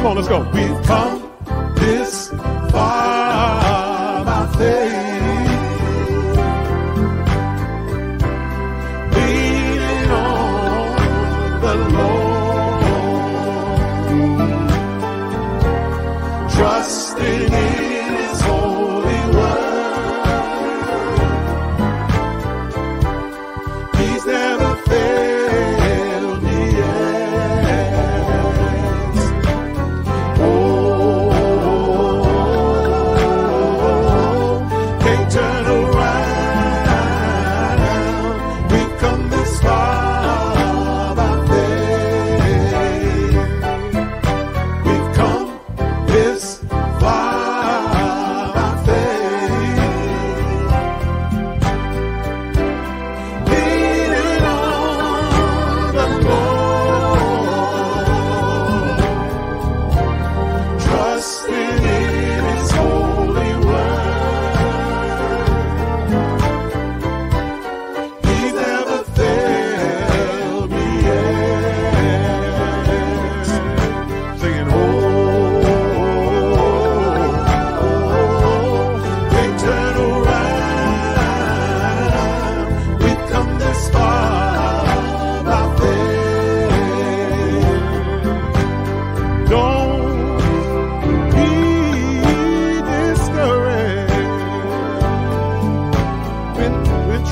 Come on, let's go. We've come this far by faith. Leaning on the Lord. Trusting in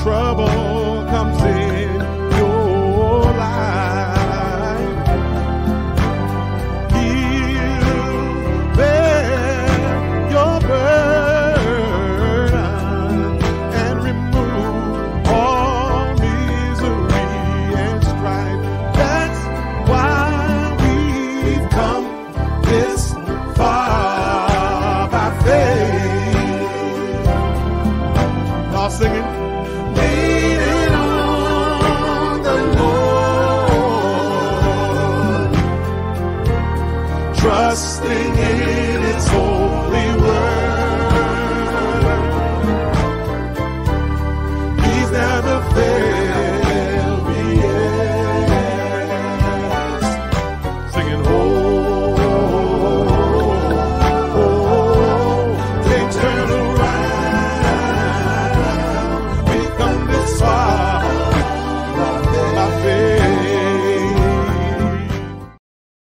trouble comes in your life. He'll bear your burden and remove all misery and strife. That's why we've come this far by faith. Y'all singing? trusting